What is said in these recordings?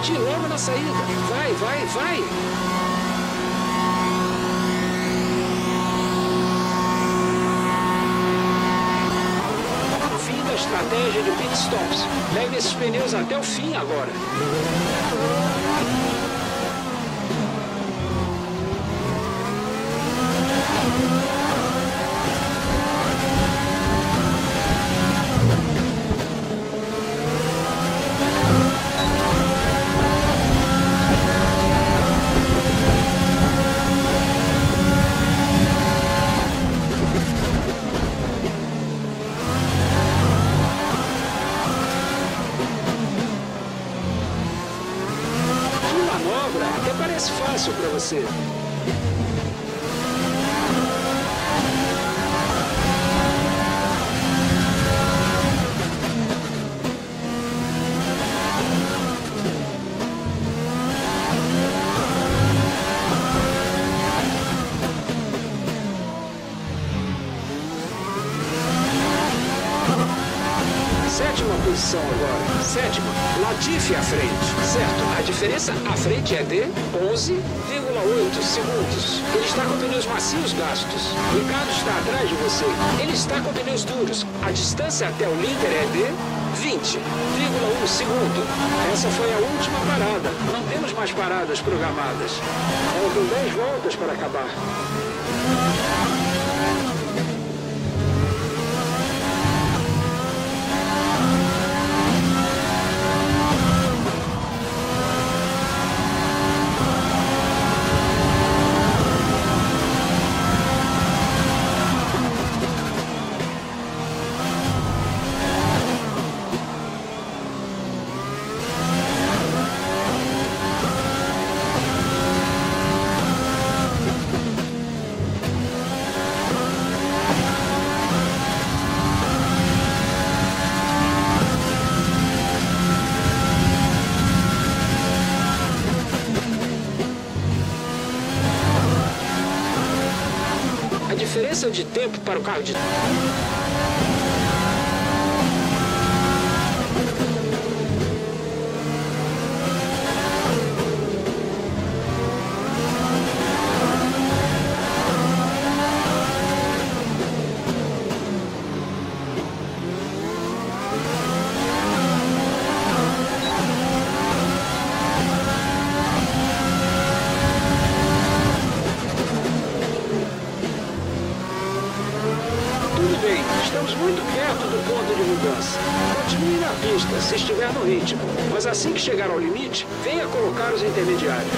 Competir logo na saída. Vai, vai, vai. Fim da estratégia de pit stops. Leve esses pneus até o fim agora. Posição agora. Sétima. Latifi à frente. Certo. A diferença à frente é de 11,8 segundos. Ele está com pneus macios gastos. Ricardo está atrás de você. Ele está com pneus duros. A distância até o líder é de 20,1 segundo. Essa foi a última parada. Não temos mais paradas programadas. Faltam 10 voltas para acabar. A diferença de tempo para o carro de. Bem, estamos muito perto do ponto de mudança. Continue na pista, se estiver no ritmo. Mas assim que chegar ao limite, venha colocar os intermediários.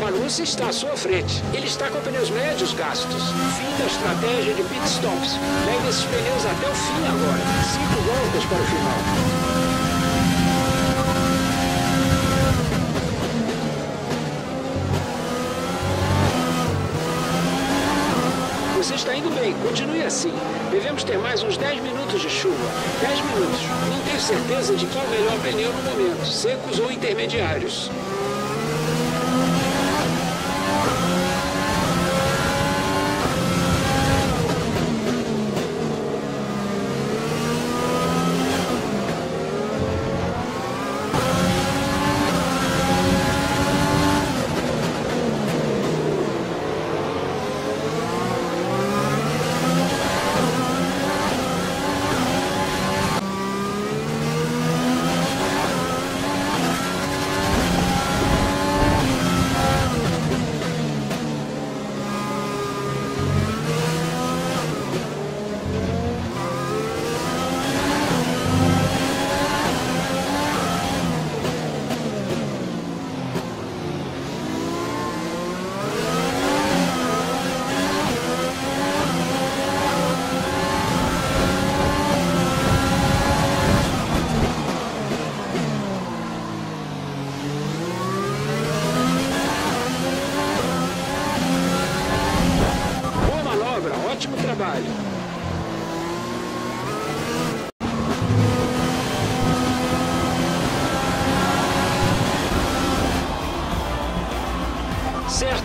Magnussen está à sua frente. Ele está com pneus médios gastos. Fim da estratégia de pit stops. Leve esses pneus até o fim agora. Cinco voltas para o final. Você está indo bem, continue assim. Devemos ter mais uns 10 minutos de chuva. 10 minutos. Não tenho certeza de qual é o melhor pneu no momento, secos ou intermediários.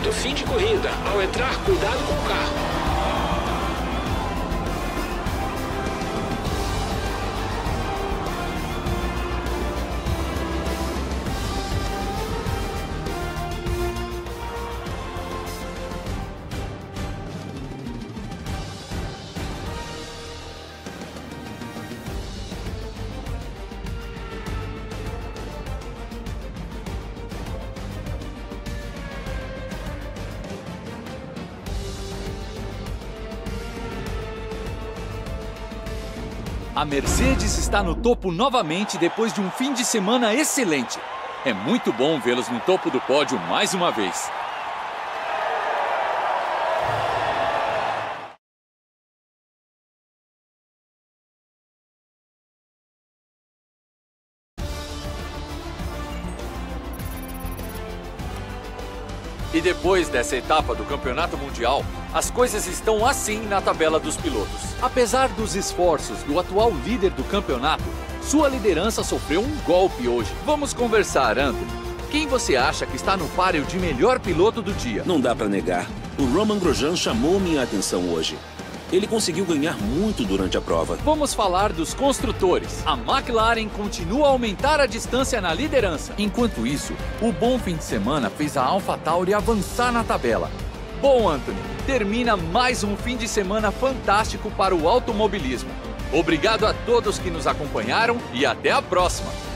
Do fim de corrida. Ao entrar, cuidado com o carro. A Mercedes está no topo novamente depois de um fim de semana excelente. É muito bom vê-los no topo do pódio mais uma vez. E depois dessa etapa do Campeonato Mundial, as coisas estão assim na tabela dos pilotos. Apesar dos esforços do atual líder do campeonato, sua liderança sofreu um golpe hoje. Vamos conversar, Anthony. Quem você acha que está no páreo de melhor piloto do dia? Não dá para negar. O Roman Grosjean chamou minha atenção hoje. Ele conseguiu ganhar muito durante a prova. Vamos falar dos construtores. A McLaren continua a aumentar a distância na liderança. Enquanto isso, o bom fim de semana fez a AlphaTauri avançar na tabela. Bom, Anthony, termina mais um fim de semana fantástico para o automobilismo. Obrigado a todos que nos acompanharam e até a próxima!